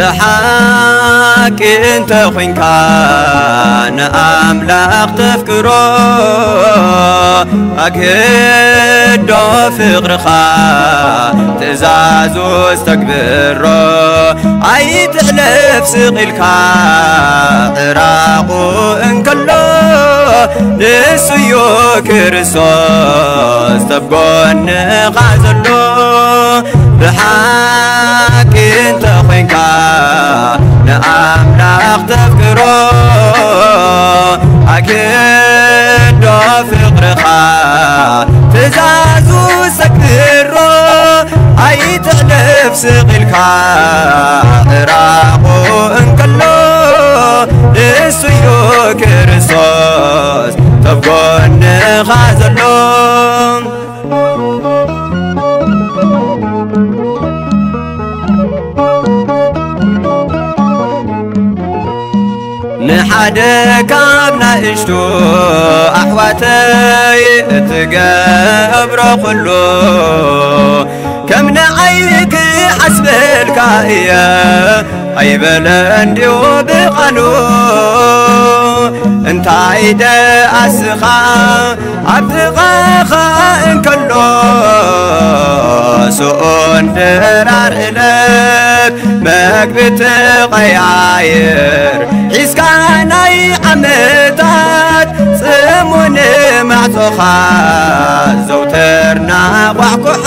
ብሓቂ እንተ ኾንካ ንኣምላኽ ተፍክሮ ኣግህዶ ፍቕርኻ ትእዛዙ ዝተግብሮ ኣይትሕለፍ ስቕኢልካ ዕራቑ እንከሎ ንሱ እዩ ክርስቶስ ተብጎንኻ ዘሎ ብሓቂ እንተ ኾንካ ንኣምላኽ ተፍቅሮ ኣግዶ ፍቕርኻ ትእዛዙ ሰክሮ ኣይትሕልፍ ስቕኢልካ እራቑ እንከሎ ንሱ እዩ ክርስቶስ ተብጎንኻ ዘሎ دكابنا اشتو احواتي تقبر خلو كم نعيك حسب الكائية አይበለ እንዲሁ ብቐኑ እንታይ ደኣስኻ ኣብ ጥቓኻ እንከሎ ስኡ እንድራር እለት መግቢ ትቐያይር ሒዝካ ናይ ዓመታት ጽሙን ማዕጾኻ ዘውተርና ቋዕኩሖ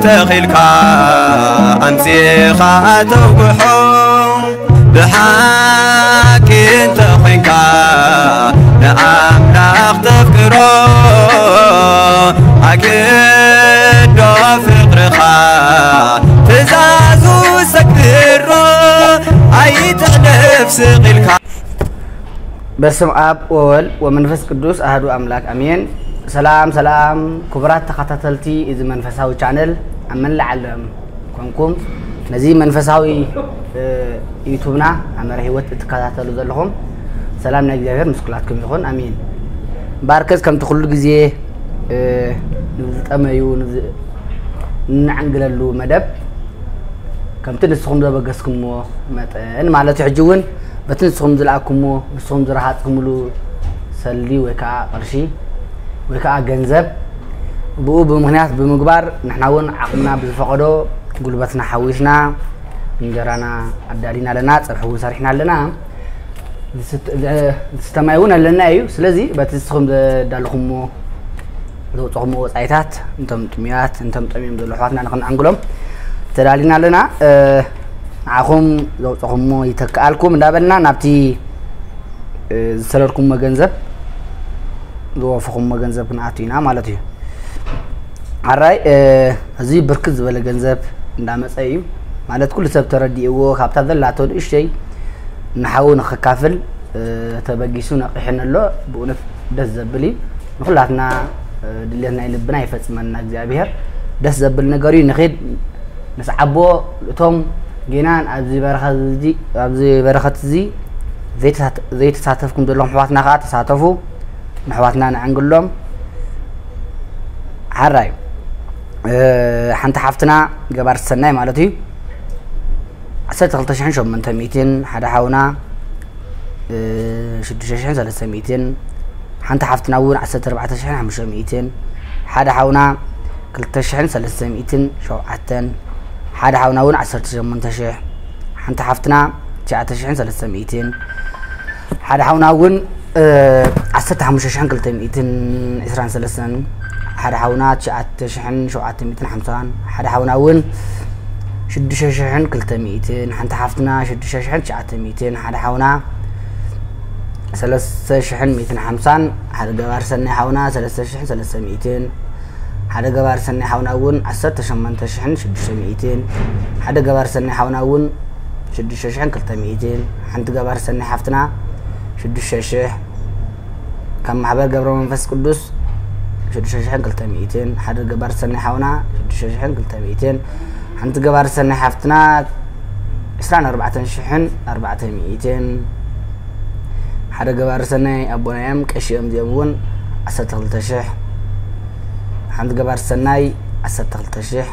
تخلك أمسيخا تقحو بحاك انت خلك لأمنا اختفكرو أكيد دو فقرخا تزازو سكبرو أيت نفس قلك بسم أب أول ومنفس قدوس أهدو أملاك أمين ሰላም ሰላም ክቡራት ተኸታተልቲ እዚ መንፈሳዊ ቻነል ኣብ መላእ ዓለም ኮንኩም ነዚ መንፈሳዊ ዩቱብና ኣብ መርሒ ሂወት እትከታተሉ ዘለኹም ሰላም ናይ እግዚኣብሔር ምስ ኩላትኩም ይኹን ኣሚን ባርከዝ ከምቲ ኩሉ ግዜ ንዝጠመዩ ንዓንግለሉ መደብ ከምቲ ንስኹም ዘበገስኩምዎ መጠን ማለት እዩ ሕጂ እውን በቲ ንስኹም ዝለኣኩምዎ ንስኹም ዝረሃፅኩምሉ ሰልዲ ወይ ከዓ ቅርሺ ወይ ከዓ ገንዘብ ብኡ ብምክንያት ብምግባር ንሕና እውን ዓቕምና ብዝፈቐዶ ጉልበትና ሓዊስና እንጀራና ኣዳሊና ኣለና ፀብሒ እውን ሰሪሕና ኣለና ዝስተማይ እውን ኣለና እዩ ስለዚ በቲ ንስኹም ዘዳልኹምዎ ዘውፅኹምዎ ወፃኢታት እንቶም ጥሙያት እንቶም ጠሚዮም ዘሎ ኣሕዋትና ንክንኣንግሎም ተዳሊና ኣለና ንዓኹም ዘውፅኹምዎ ይተከኣልኩም እንዳበልና ናብቲ ዝሰለልኩምዎ ገንዘብ لوافقهم ما جنزبنا عطينا مالتي هراي هذي آه، بركز ولا جنزب دامس أيو مالت كل سب ترى دي هو خابت هذا لا تون إيش شيء نحاول نخكافل آه، تبقي سنة إحنا لا بونف دس زبلي مخلاتنا آه، دلنا إلى بناء فتح من نجابيها دس زبل نجاري نخيد نسعبو توم جنان أبزي برخت زي أبزي برخت زي زيت زيت ساتفكم دلهم حوات نخات ساتفو محواتنا نقول لهم عراي أه حنت حفتنا جبار السناي مالتي عسيت غلطش عن شو من تميتين حدا حاونا أه شد شاشين زال تميتين حنت حفتنا ون عسيت أربعة شحن عمشو ميتين حدا حاونا كل تشحن سلسة ميتين شو عتن حدا حاونا ون عسيت من تشح حنت حفتنا تسعة شحن سلسة ميتين حدا حاونا ون عسرت حمشة شحن قلت مئتين إسران سلسن حد حونات شعت شحن شعت مئتين حمسان حد حوناون شدشة شحن قلت مئتين حنت حفتنا شدشة شحن شعت مئتين حد حونا سلسة شحن مئتين حمسان حد جبار سنة حونا سلسة شحن سلسة مئتين حد جبار سنة حونا ون عسرت شمنت شحن شدشة مئتين حد جبار سنة حونا ون شدشة شحن قلت مئتين حنت جبار سنة حفتنا ሽዱሽተ كم ካብ ማሕበር من فس ቅዱስ ሽዱሽተ ሽሕን حنقل ሚእትን حد ገባር سنة حونا ሽዱሽተ ሽሕን حنقل ሚእትን حنت ገባር سنة حفتنا عسران أربعة شحن أربعة مئتين حد جبار سنة أبو نعم كشيم ديمون عسات تلتشح حنت جبار سنة عسات تلتشح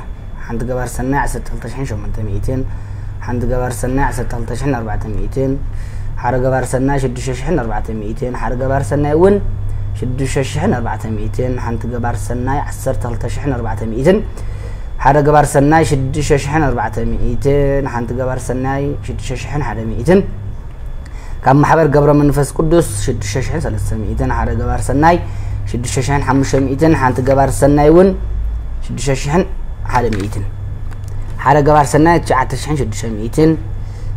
حنت جبار سنة عسات تلتشحن شو من تمئتين حنت جبار سنة عسات تلتشحن أربعة مئتين حرق بارسنا شدش شحن أربعة مئتين حرق بارسنا ون شدش شحن أربعة مئتين حنت جبار سناي عسرت هل تشحن أربعة مئتين حدا بارسنا سناي شدش شحن أربعة مئتين حنت جبار سناي شدش شحن حدا مئتين كم حبر قبر من نفس قدس شدش شحن ثلاثة مئتين حدا بارسنا سناي شدش شحن حمش مئتين حنت جبار سناي ون شدش شحن حدا مئتين حدا بارسنا سناي تسعة شحن شدش مئتين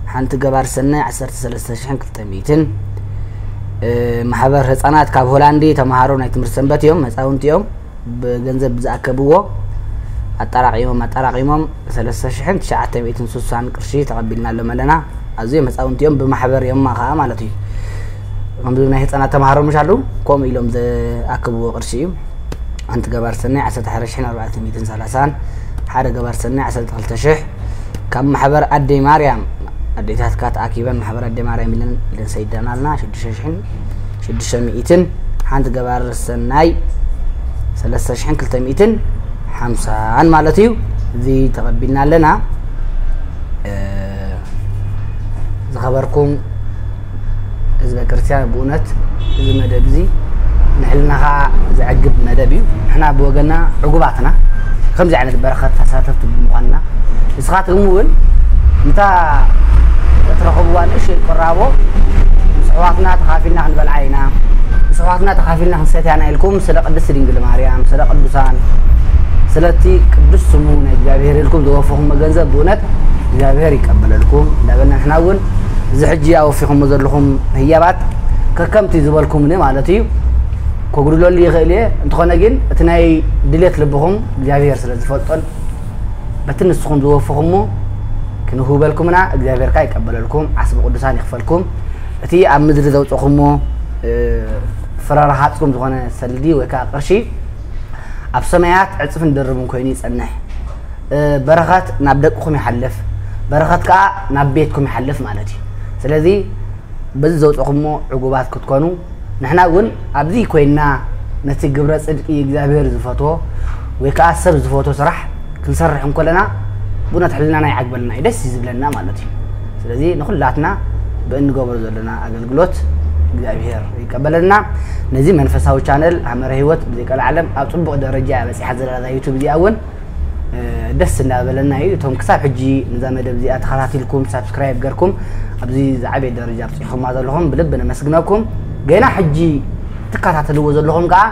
حنت جبار سنة عشرة ثلاثة شحن كتر ميتين محبر هسانات كاب هولندي تمهارو نايت مرسنبت يوم مساون يوم بجنزب زاك بوه أتارق يوم أتارق يوم ثلاثة شحن شعة ميتين سوسان كرشي تقبلنا لما لنا أزوي مساون يوم بمحبر يوم ما خام على تي من بدون هيت أنا مش علو كوم يلوم زاك كرشي أنت جبار سنة عشرة ثلاثة أربعة ميتين ثلاثة حارة جبار سنة عشرة ثلاثة كم محبر أدي مريم أديتات كات أكيبا محبرة دمارة ملن لن سيدنا لنا شدو شحن شدو شمئتن حانت قبار السناي سلسة شحن كل تمئتن حمسة عن مالتيو ذي تقبلنا لنا زخبركم إذا بكرتيان بونت إذا مدبزي نحلنا خا إذا عقب مدبيو إحنا بوغنا عقوباتنا خمزة عن البرخة تساتفت بمغنى إسخات غموين متى تروحوان إيش القرابة مسواتنا تخافينا عن بلعينا مسواتنا تخافينا عن سيتي أنا لكم سلق قدس رينجل مريم سلق قدسان سلتي قدس سمونة جابير لكم دوافهم مجنزة بونت جابير يقبل لكم ده بنا إحنا ون زحجي أو فيهم مزر لهم هي بعد ككم تزبلكم نم على تيو كقولوا لي غالية أنت خلنا جن أتناي دليت لبهم جابير سلتي فلطن بتنسخون دوافهم مو كنهو بالكمنا اغزابير كاي قبل لكم عصب قدسان يخفلكم اتي ام مدر زوخمو فرار حاتكم زغنا سلدي وكا قرشي اب سمايات عصف ندرم كوني صنح برغات نابدقكم يحلف برغات كا نابيتكم يحلف مالتي سلازي بز زوخمو عقوبات كتكونو نحنا ون ابزي كوينا نتي غبره صدقي اغزابير زفوتو ويكا سب زفوتو صراح كنسرح كلنا ቡና ትሕልናና ይዓግበልና እዩ ደስ ዝብለና ማለት እዩ ስለዚ ንኩላትና ብእንገብሮ ዘለና ኣገልግሎት እግዚኣብሄር ይቀበለና ነዚ መንፈሳዊ ቻነል ኣመረ ሂወት ብዘይቀል ዓለም ኣብ ፅቡቅ ደረጃ በፂሓ ዘለና ዩቱብ እዚኣ እውን ደስ እናበለና እዩ እቶም ክሳብ ሕጂ ነዛ መደብ እዚኣ ተኸታቲልኩም ሳብስክራይብ ገርኩም ኣብዚ ዝዓበየ ደረጃ ብፅኢኹማ ዘለኹም ብልቢ ነመስግነኩም ገና ሕጂ ትከታተልዎ ዘለኹም ከዓ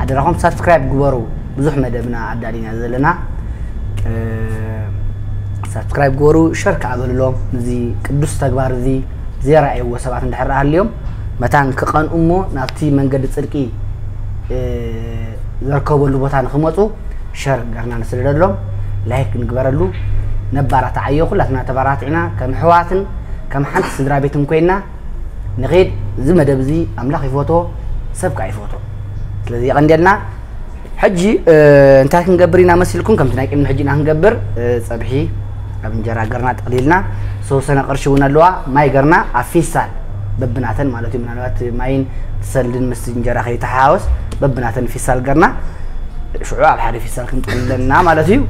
ሓደራኹም ሳብስክራይብ ግበሩ ብዙሕ መደብና ኣዳሊና ዘለና ሰብስክራይብ ገበሩ ሸር ክዓበልሎም እዚ ቅዱስ ተግባር እዚ ዘይረኣይዎ ሰባት እንድሕር ሃልዮም መታን ክቐንኡ እሞ ናብቲ መንገዲ ፅድቂ ዝርከበሉ ቦታ ንክመፁ ሸር ገርና ንስልደሎም ላይክ ንግበረሉ ነባራትዓዮ ኩላትና ተባራትዕና ከም ኣሕዋትን ከም ሓንቲ ስድራ ቤትን ኮይና ንኸይድ እዚ መደብ እዚ ኣምላኽ ይፈቶ ሰብካ ይፈቶ ስለዚ የቐንደልና ሕጂ እንታይ ክንገብር ኢና መሲልኩም ከምቲ ናይ ቅድሚ ሕጂ ኢና ክንገብር ፀብሒ ካብ እንጀራ ገርና ጠቕሊልና ዝተወሰነ ቅርሺ እውን ኣለዋ ማይ ገርና ኣብ ፊስታል በብናተን ማለት እዩ ምናልባት ማይን ትሰልን ምስ እንጀራ ከይተሓዋወስ በብናተን ፊስታል ገርና ሽዑ ኣብ ሓደ ፊስታል ክንጥቅልለና ማለት እዩ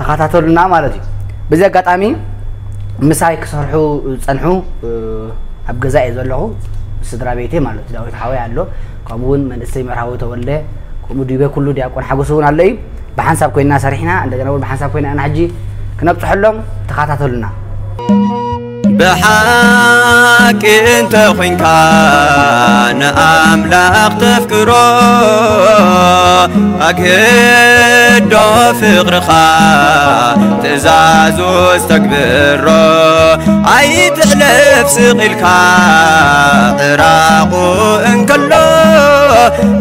ተኸታተሉና ማለት እዩ በዚ ኣጋጣሚ ምሳይ ክሰርሑ ፀንሑ ኣብ ገዛ እየ ዘለኹ ስድራ ቤቴ ማለት እዩ ዳዊት ሓወይ ኣሎ ከምኡ እውን መንእሰይ ምዕራዊ ተወልደ ከምኡ ድቤ ኩሉ ዲያቆን ሓጎስ እውን ኣሎ እዩ ብሓንሳብ ኮይንና ሰሪሕና እንደገና እውን ብሓንሳብ ኮይና እና ሕጂ كنبصح لهم تخاطتلنا بحاك انت خوين كان املاك تفكرو اكيد دو فقر خا تزازو استكبرو اي تحلف سقيل راقو انكلو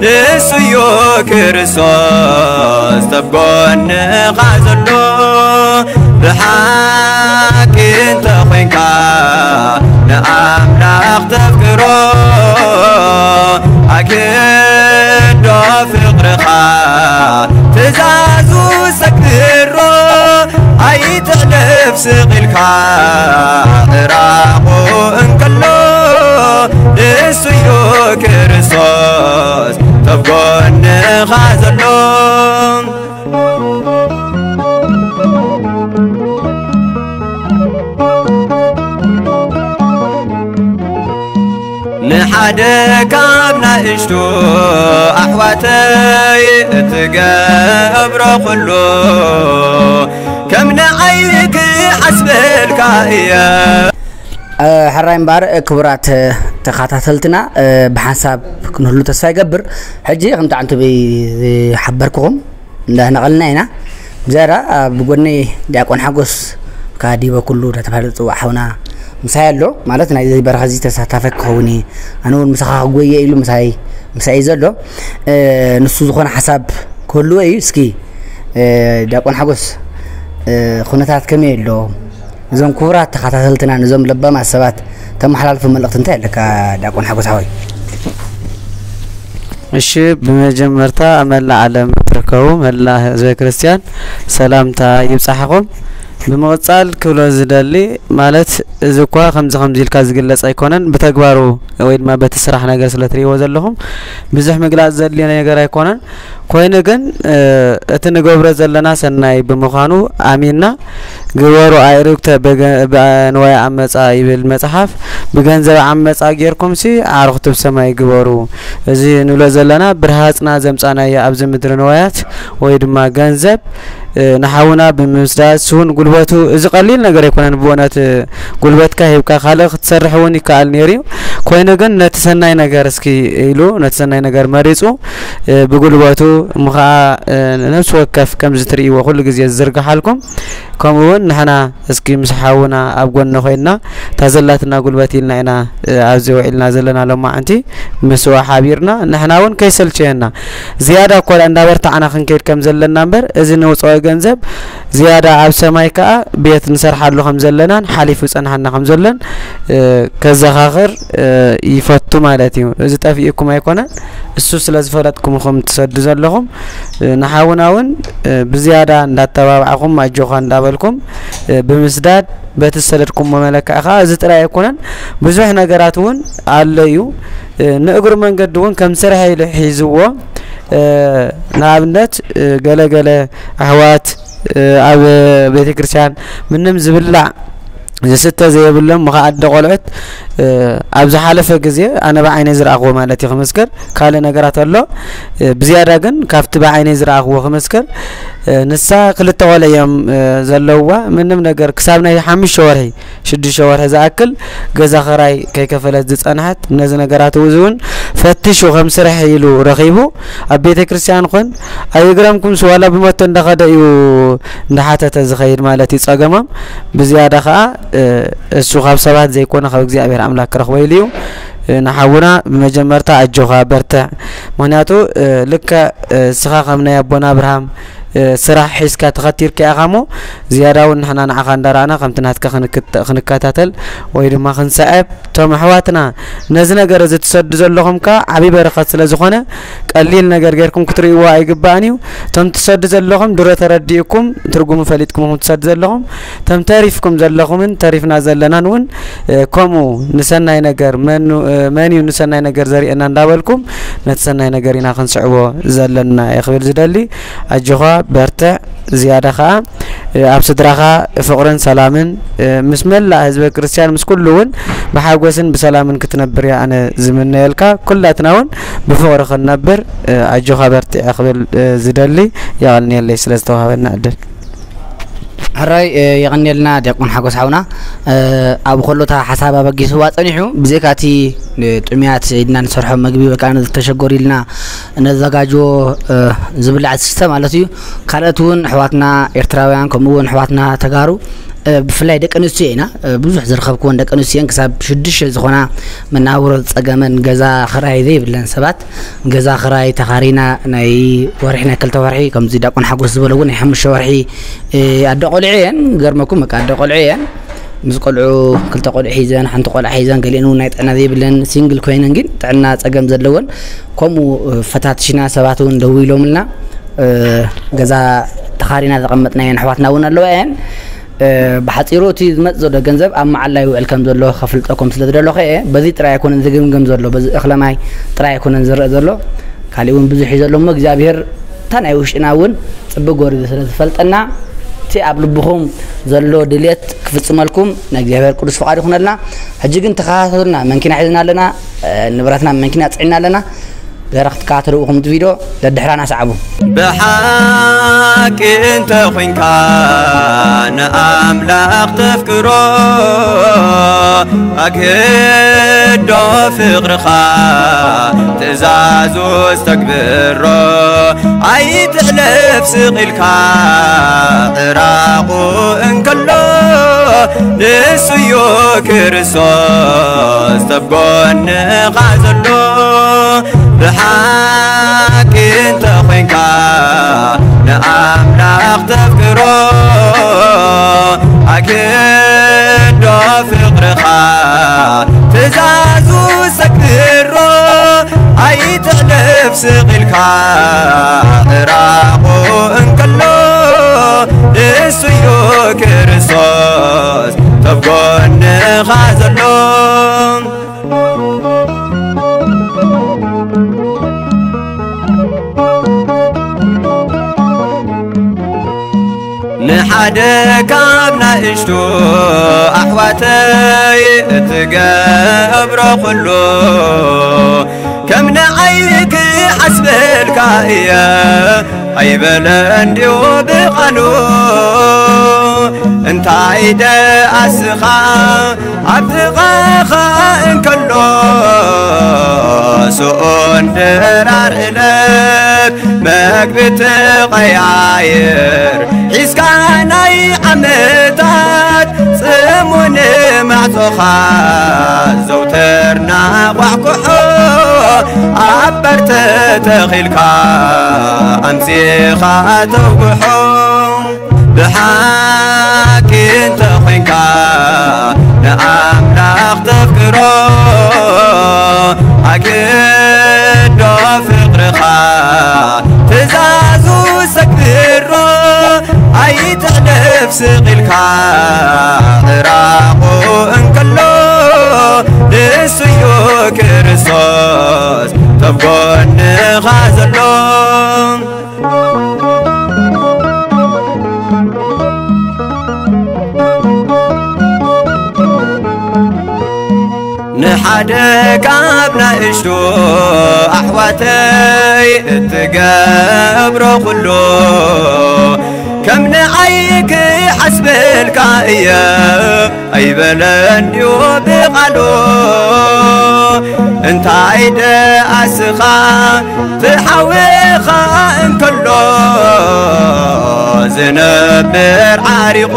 نسو تبقو ان استبقو ብሓቂ እንተ ኮይንካ ንኣምላኽ ተፍክሮ ኣክዶ ፍቕርኻ ትእዛዙ ዘክሮ ኣይትሕልፍ ስቕኢልካ እራቑ እንከሎ እሱ እዩ ክርስቶስ ተብጎንኻ ዘሎ حد كاب نشتو أحواتي تقبر خلو كم نعيك حسب الكائية حرام بار كبرات تخاتلتنا أه، بحسب كنهلو تسفاي قبر حجي خمت عنتو بي حبركم ده نغلنا هنا زارة أه، بقولني دي أكون حقوس كادي وكلو تتفرد وحونا ምሳይ ኣሎ ማለት ናይ በረኻ እዚ ተሳታፈ ክኸውን ኣነ እውን ምሳኻ ክጎየ ኢሉ ምሳይ ምሳይ ዘሎ ንሱ ዝኾነ ሓሳብ ክህልዎ እዩ እስኪ ዳቆን ሓጎስ ኩነታት ከመይ ኣሎ እዞም ክቡራት ተኸታተልትና ነዞም ለባማት ሰባት ተመሓላልፉ መልእኽቲ እንታይ ኣለካ ዳቆን ሓጎስ ሓወይ እሺ ብመጀመርታ መላ ዓለም ትርከቡ መላ ህዝበ ክርስቲያን ሰላምታ ይብፃሓኹም ብምቕፃል ክብሎ ዝደሊ ማለት እዚ እኳ ከምዚ ከምዚ ኢልካ ዝግለፅ ኣይኮነን ብተግባሩ ወይ ድማ በቲ ስራሕ ነገር ስለ ትርእይዎ ዘለኹም ብዙሕ ምግላፅ ዘድልዮ ነገር ኣይኮነን ኮይኑ ግን እቲ ንገብሮ ዘለና ሰናይ ብምዃኑ ኣሚንና ግበሩ ኣእሩግተ ንዋይ ኣመፃ ይብል መፅሓፍ ብገንዘብ ዓመፃ ጌርኩም ሲ ኣርክቱ ሰማይ ግበሩ እዚ ንብሎ ዘለና ብርሃፅና ዘምፃናዮ ኣብዚ ምድሪ ንዋያት ወይ ድማ ገንዘብ ንሓውና ብምምስዳስ እውን ጉልበቱ እዚ ቀሊል ነገር ኣይኮነን ብእውነት ጉልበትካ ሂብካ ካልእ ክትሰርሕ እውን ይከኣል ነይሩ እዩ ኮይኑ ግን ነቲ ሰናይ ነገር እስኪ ኢሉ ነቲ ሰናይ ነገር መሪፁ ብጉልበቱ እሞ ከዓ ነብሲ ወከፍ ከምዚ ትርእይዎ ኩሉ ግዜ ዝዝርግሓልኩም ከምኡ እውን ንሕና እስኪ ምስ ሓውና ኣብ ጎኒ ኮይንና እታ ዘላትና ጉልበት ኢልና ኢና ኣብዚ ውዒልና ዘለና ሎ ማዓንቲ ምስዋ ሓቢርና ንሕና እውን ከይሰልቸየና ዝያዳ እኮ እንዳበርታዕና ክንከይድ ከም ዘለና እምበር እዚ ንውፅኦ ገንዘብ ዝያዳ ኣብ ሰማይ ከዓ ቤት ንሰርሓሉ ከም ዘለናን ሓሊፉ ፀናሓና ከም ዘሎን ከዘኻኽር ይፈቱ ማለት እዩ እዚ ጠፊኡኩም ኣይኮነን እሱ ስለ ዝፈለጥኩም ኹም ትሰዱ ዘለኹም ንሓውና እውን ብዝያዳ እንዳተባብዓኹም ኣጆኻ እንዳበልኩም ብምስዳድ በቲ ዝሰደድኩም መለክዕ ከዓ እዚ ጥራይ ኣይኮነን ብዙሕ ነገራት እውን ኣሎ እዩ ንእግሪ መንገዲ እውን ከም ስርሐ ኢሉ ሒዝዎ ንኣብነት ገለገለ ኣሕዋት ኣብ ቤተ ክርስቲያን ምንም ዝብላዕ ዝስተ ዘየብሎም ምኸኣዲ ቆልዑት ኣብ ዝሓለፈ ግዜ ኣነ ብዓይነይ ዝረኣኽዎ ማለት እዩ ክመስከር ካልእ ነገራት ኣሎ ብዝያዳ ግን ካብቲ ብዓይነይ ዝረኣኽዎ ክመስከር ንሳ ክልተ ቆልዑ እዮም ዘለውዋ ምንም ነገር ክሳብ ናይ ሓሙሽተ ወርሒ ሽዱሽተ ወርሒ ዝኣክል ገዛ ክራይ ከይከፈለት ዝፀንሐት ነዚ ነገራት ውዝ እውን ፈትሹ ከም ስርሕ ኢሉ ረኺቡ ኣብ ቤተ ክርስቲያን ኮን ኣብ እግረምኩምስ ዋላ ብመቶ እንዳኸደ እዩ እንዳሓተተ ዝኸይድ ማለት እዩ ፀገሞም ብዝያዳ ከዓ እሱ ካብ ሰባት ዘይኮነ ካብ እግዚኣብሔር ኣምላክ ክረኽቦ ኢሉ እዩ ንሓውና ብመጀመርታ ኣጆኻ በርትዕ ምክንያቱ ልከ ስኻ ከም ናይ ኣቦና ኣብርሃም ስራሕ ሒዝካ ተኸቲርካ ኢኻ እሞ ዝያዳ እውን ንሕና ንዓኻ እንዳረኣና ከምቲ ናትካ ክንከታተል ወይ ድማ ክንሰአብ እቶም ኣሕዋትና ነዚ ነገር እዚ ትሰዱ ዘለኹም ካ ዓብዪ በረኸት ስለ ዝኾነ ቀሊል ነገር ጌርኩም ክትርእይዎ ኣይግባእን እዩ እቶም ትሰዱ ዘለኹም ድሮ ተረዲእኩም ትርጉሙ ፈሊጥኩም ኹም ትሰዱ ዘለኹም እቶም ተሪፍኩም ዘለኹምን ተሪፍና ዘለናን እውን ከምኡ ንሰናይ ነገር መኑ መን እዩ ንሰናይ ነገር ዘርእየና እንዳበልኩም ነቲ ሰናይ ነገር ኢና ክንስዕቦ ዘለና ይክብል ዝደሊ ኣጆኻ በርትዕ ዝያዳ ከዓ ኣብ ስድራኻ ፍቕርን ሰላምን ምስ መላእ ህዝበ ክርስትያን ምስ ኩሉ እውን ብሓጎስን ብሰላምን ክትነብር እያ ኣነ ዝምነየልካ ኩላትና እውን ብፍቕሪ ክንነብር ኣጆኻ በርቲዕ ክብል ዝደሊ የቐልኒየለይ ስለ ዝተዋሃበና ዕድል ሕራይ የቐኒልና ደቁን ሓጎስ ሓውና ኣብ ከሎታ ሓሳብ ኣበጊስዋ ፀኒሑ ብዘካቲ نتوميات عندنا نسرحو مغبي وكان التشغوري لنا نزغاجو زبلع سيستم علىتي قراتون حواتنا ارتراويان كومون حواتنا تغارو بفلاي دك انسينا بزح زرخبكون دك انسين كساب شدش زخنا مناور صقمن غزا خراي زي بلن سبات غزا خراي تخارينا ناي ورحنا كل تورحي كم زيد اكون حقو زبلون يحمش ورحي ادقلعين غرمكم ادقلعين ምስ ቆልዑ ክልተ ቆልዑ ሒዘን ሓንቲ ቆልዓ ሒዘን ገሊአን እውን ናይ ጥዕና ዘይብለን ሲንግል ኮይነን ግን ጥዕና ፀገም ዘለወን ከምኡ ፈታትሽና ሰባት እውን ደው ኢሎምልና ገዛ ተኻሪና ዘቐመጥናየን ኣሕዋትና እውን ኣለዋ እየን ብሓፂሩ እቲ ዝመፅእ ዘሎ ገንዘብ ኣብ መዓላ ይውዕል ከም ዘሎ ከፍልጠኩም ስለ ዝደለኹ እየ በዚ ጥራይ ኣይኮነን ዝግምግም ዘሎ በዚ እኽለማይ ጥራይ ኣይኮነን ዝርአ ዘሎ ካልእ እውን ብዙሕ እዩ ዘሎ እሞ እግዚኣብሄር እታ ናይ ውሽጥና እውን ፅቡቅ ጎሪ ስለ ዝፈልጠና ኣብቲ ኣብ ልብኹም ዘሎ ድልየት ክፍፅመልኩም ናይ እግዚኣብሔር ቅዱስ ፍቓድ ይኹነልና ሕጂ ግን ተኸታተሉና መንኪና ሒዝና ኣለና ንብረትና መንኪና ፅዒና ኣለና درخت كاتر وهم تفيدو للدحران أصعبه بحاك انت خنكا نأملاق تفكرو أكدو فقرخا تزازو استكبرو أي تعلف سقلكا راقو انكلو نسيو كرسو استبقو النقازلو بحاك معاك انت خوينك نعم ناخد تفكرو اكن دو فقر خا تزازو سكرو ايت نفس قلك راقو انت دكاب ناشتو أحواتي تقبر كله كم نعيك حسب الكائية أي بلندي وبقنو انت عيد أسخا عبدغاخا انكلو سؤون درار إليه መግቢ ተቐያይር ሒዝካ ናይ ዓመታት ጽሙን ማዕጾኻ ዘውተር ናቋዕኩሖ ኣብ በርተ ተኺልካ ኣምጺኻ ተውግሖ ብሓቂ እንተ ኾንካ ንኣምላኽ ተፍክሮ أجد فقرخ تزازو سكبر أي تحلف سقلك راقو انكلو دسيو كرسوس تبقون خازلو بعدك عبنا اشتو أحواتي اتقابرو خلو كم نعيك حسب الكائية أي بلن يوب ፈቓዶ እንታይ ደኣስኻ ፍሓዊኻ እንከሎ ዝነብር ዓሪቑ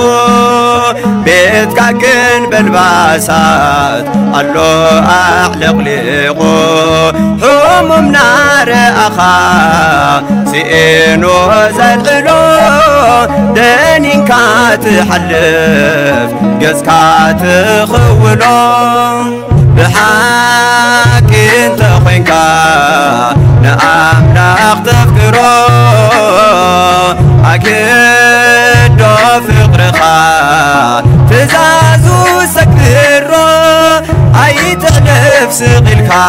ቤትካ ግን በልባሳት ኣሎ ኣዕለቕሊቑ ሕሙም ናርአኻ ስኢኖ ዘልዕሎ كات حلف قز كات خولو بحاك انت نعم نعمنا اختفكرو اكيد فقر خا تزازو سكرو ايت نفس قلكا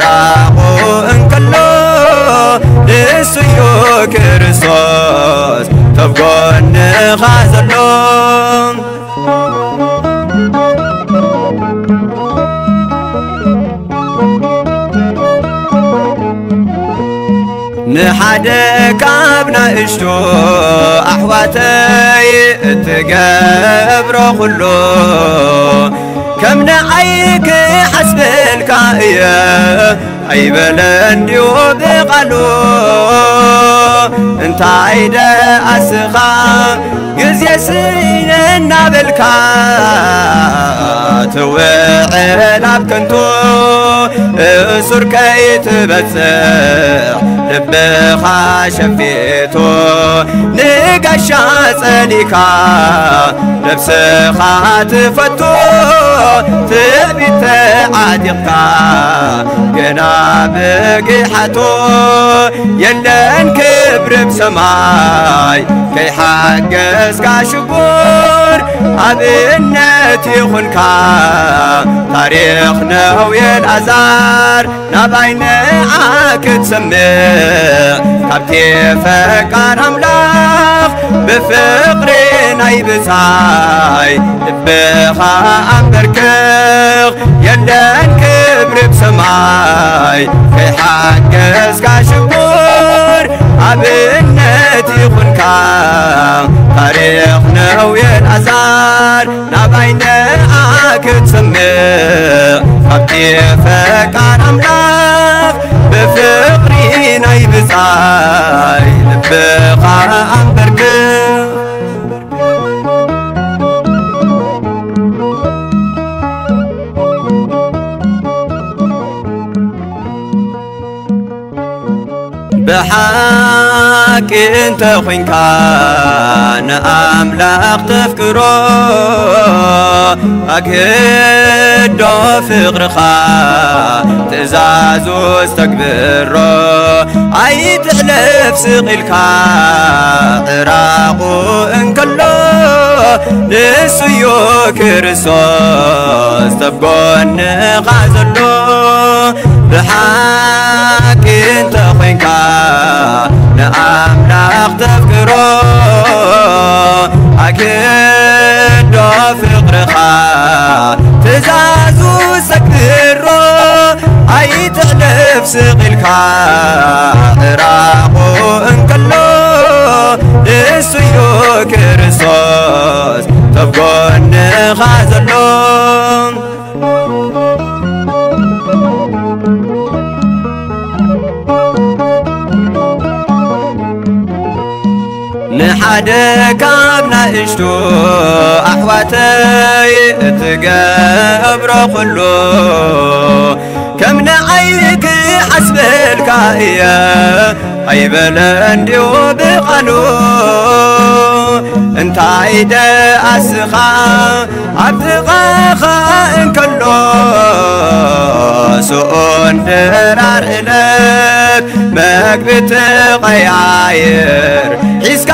راقو انكلو لسيو كرسوس أبغون خازلون نحدك أبنا إشتو أحواتي تقبرو خلون كم نعيك حسب الكاية اي انديو بقلو انت عيدة اسخا جز يسرين بالكا توعل بكنتو اسر كي تبتسح لبخا شفيتو نقشا سليكا نفسخا تفتو ትንቢተ ዓጢቕካ ገና ብግሓቶ የለን ክብሪ ሰማይ ከይሓገዝካ ሽጉር አብነት ይኹንካ ታሪኽ ነው የልኣዛር ናባይነ አክትሰምዕ ካብቲ ፈቃድ ኣምላኽ ብፍቕሪ ናይ ብሳይ ልብኻ ኣንበርክኽ የለን ክብሪ ብሰማይ ከይሓገዝካ ሽቡር ሀገር አብነት ይኹንካ ታሪኽ ነው የናዛር ናባይነ ዓይነኣ ክትሰምዕ ኣብቲ ፈቃድ ኣምላኽ ብፍቕሪ ናይ ብፃይ ልብኻ ኣንበርክብ بحق انت خوين كان املاك تفكرو اكيد في غرخا تزازو استكبرو عيت تحلف سقيل الكا راقو انكلو نسو يو كرسو استبقو ብሓቂ እንተ ኮይንካ ንኣምላኽ ተፍክሮ ኣክዶ ፍቕርኻ ትእዛዙ ዘክሮ ኣይትሕልፍ ስቕኢልካ እራቑ እንከሎ እሱ እዩ ክርስቶስ ተብጎንኻ ዘሎ دكاب نشتو أحواتي تقبر خلو كم نعيك حسب الكائية አይበለ እንዲሁ ብቐኑ እንታይ ደኣስኻ ኣብ ጥቓኻ እንከሎ ስኡ ንድራር ዕለት መግቢ ትቐያይር ሒዝካ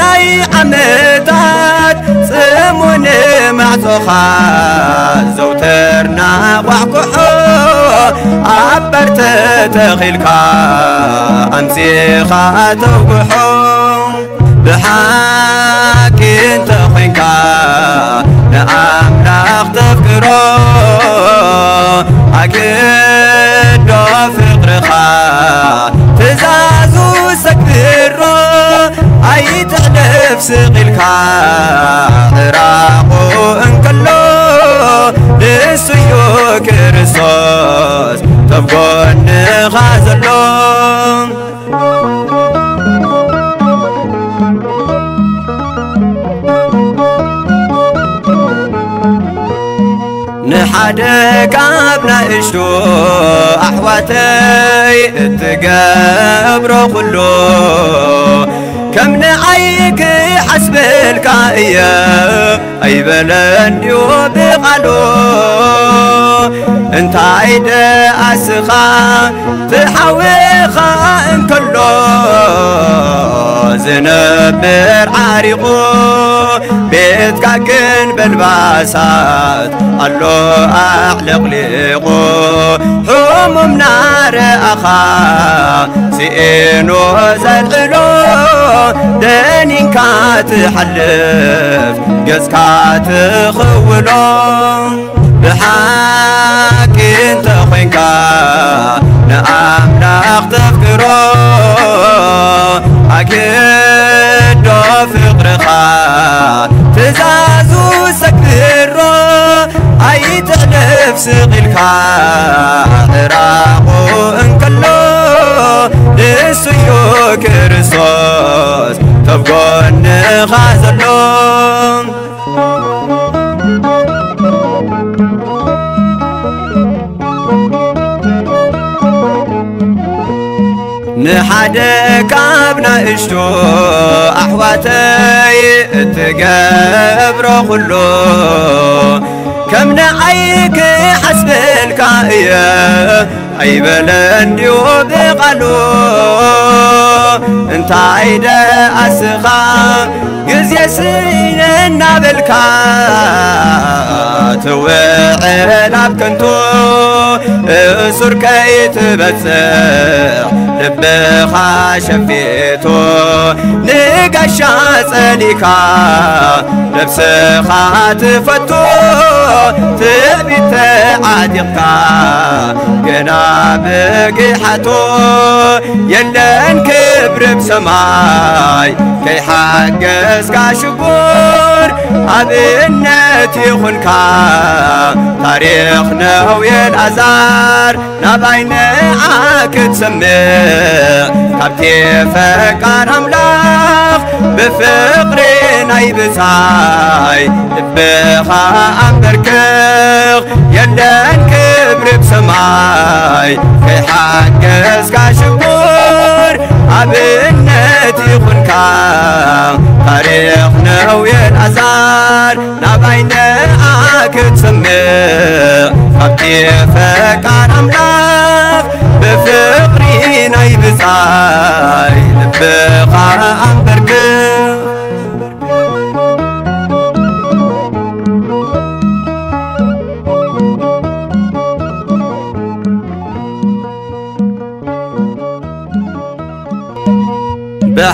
ናይ ዓመታት ጽሙን ማዕጾኻ ዘውትርና ቋዕኩሖ ኣብ በርተ تخلك أمسيخا توقحو بحاكي انت خلك نعم راخ تفكرو أكيد فقر خا تزازو سكبرو أي تعلف سقلك عراقو انكلو لسيو كرسوس تبقون غازلون نحد كابنا اشو احواتي اتقابرو كله كم نعيش ያስብልካየ ኣይበለ እንድዮ ብቓዶ እንታይ ደኣስኻ ትሓዊኻ እንከሎ زنبر عريقو بيت كاكن بالباسات الو أحلق ليقو حمم نار أخا سينو زلعلو دنين كات حلف قز كات خولو بحاكين تخينكا نعم نختفكرو አግዶ ፍቅርኻ ትእዛዙ ሰግሮ ኣይተነፍስ ቂልካ እራቑ እንከሎ ንሱ እዩ ክርስቶስ ተብጎንኻ ዘሎ نحد كابنا اشتو احواتي تقبر كله كم نعيك حسب الكائية አይበለ እንዲሁ ብቃሉ እንታይደ ኣስኻ ግዜ ስይነናበልካ ትውዕል ኣብ ከንቱ እሱር ከይትበፅሕ ልብኻ ሸፊቱ ንጋሻ ጸኒካ ነብስኻ ትፈቱ ትዕቢት ተዓጢቕካ ገና ብግሓቶ የለን ክብሪ ብሰማይ ከይሓገዝካ ሽጉር ኣብነት ይኹንካ ታሪኽ ነው የልኣዛር ናብ ዓይንዓ ክትሰምዕ ካብቲ ፈቃድ ኣምላኽ ብፍቕሪ ናይ ብፃይ ልብኻ ኣንበርክኽ የለን كبرب سماي في حقس كاشبور عبنتي خنكا تاريخنا وين الأزار نابين اكد سمع خبتي فكار املاك بفقري نايبزاي لبقى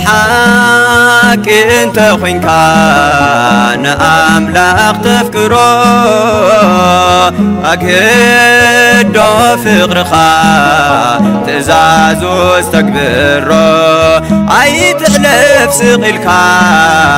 حاك انت خوين كان املاق تفكرو اكيدو فقر خا تزازو استكبرو اي تحلف سقيل كان